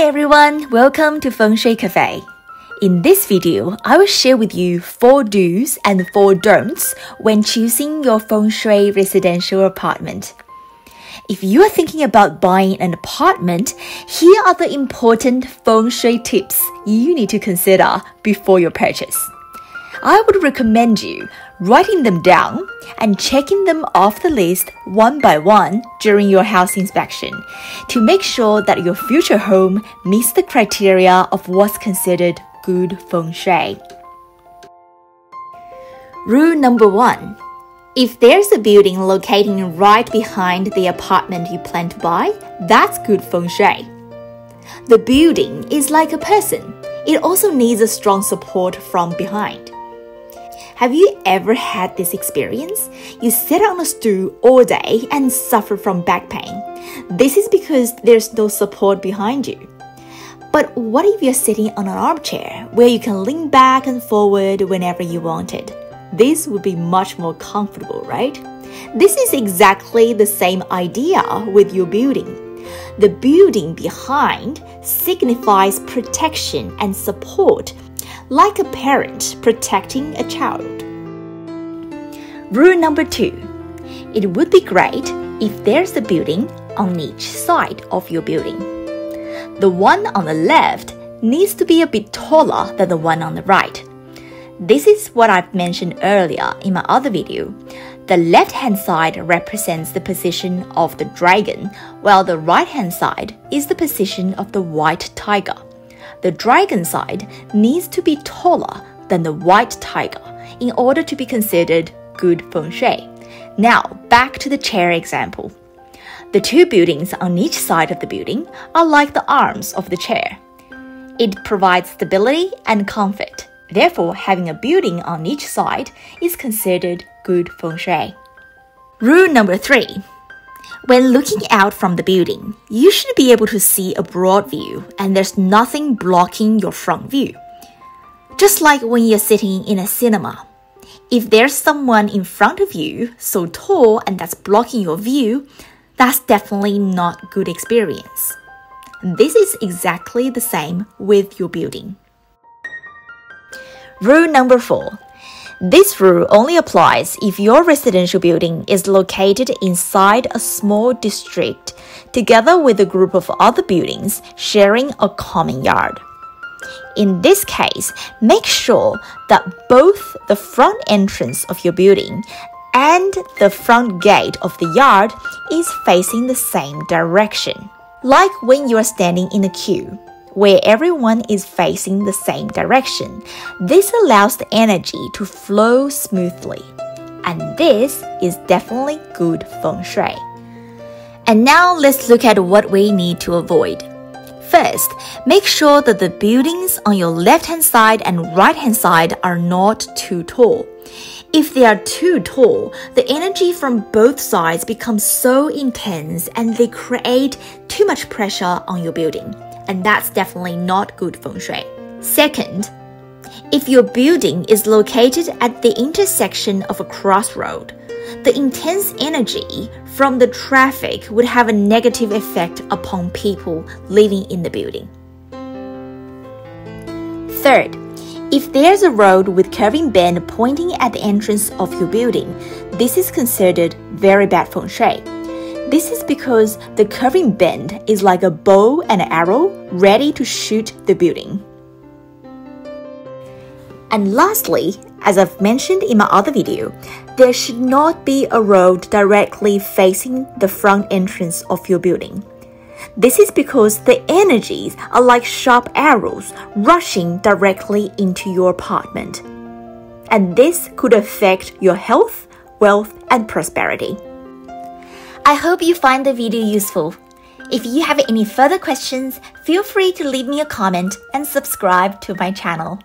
Hi everyone, welcome to Feng Shui Cafe. In this video, I will share with you 4 do's and 4 don'ts when choosing your Feng Shui residential apartment. If you are thinking about buying an apartment, here are the important Feng Shui tips you need to consider before your purchase. I would recommend you writing them down and checking them off the list one by one during your house inspection to make sure that your future home meets the criteria of what's considered good feng shui. Rule number one if there's a building locating right behind the apartment you plan to buy, that's good feng shui. The building is like a person, it also needs a strong support from behind. Have you ever had this experience? You sit on a stool all day and suffer from back pain. This is because there's no support behind you. But what if you're sitting on an armchair where you can lean back and forward whenever you wanted? This would be much more comfortable, right? This is exactly the same idea with your building. The building behind signifies protection and support like a parent protecting a child. Rule number two it would be great if there's a building on each side of your building. The one on the left needs to be a bit taller than the one on the right. This is what I've mentioned earlier in my other video. The left hand side represents the position of the dragon, while the right hand side is the position of the white tiger the dragon side needs to be taller than the white tiger in order to be considered good feng shui. Now, back to the chair example. The two buildings on each side of the building are like the arms of the chair. It provides stability and comfort. Therefore, having a building on each side is considered good feng shui. Rule number three when looking out from the building, you should be able to see a broad view and there's nothing blocking your front view. Just like when you're sitting in a cinema. If there's someone in front of you so tall and that's blocking your view, that's definitely not good experience. This is exactly the same with your building. Rule number 4 this rule only applies if your residential building is located inside a small district, together with a group of other buildings sharing a common yard. In this case, make sure that both the front entrance of your building and the front gate of the yard is facing the same direction. Like when you are standing in a queue where everyone is facing the same direction. This allows the energy to flow smoothly. And this is definitely good feng shui. And now let's look at what we need to avoid. First, make sure that the buildings on your left hand side and right hand side are not too tall. If they are too tall, the energy from both sides becomes so intense and they create too much pressure on your building and that's definitely not good feng shui. Second, if your building is located at the intersection of a crossroad, the intense energy from the traffic would have a negative effect upon people living in the building. Third, if there's a road with curving bend pointing at the entrance of your building, this is considered very bad feng shui. This is because the curving bend is like a bow and arrow ready to shoot the building. And lastly, as I've mentioned in my other video, there should not be a road directly facing the front entrance of your building. This is because the energies are like sharp arrows rushing directly into your apartment. And this could affect your health, wealth, and prosperity. I hope you find the video useful. If you have any further questions, feel free to leave me a comment and subscribe to my channel.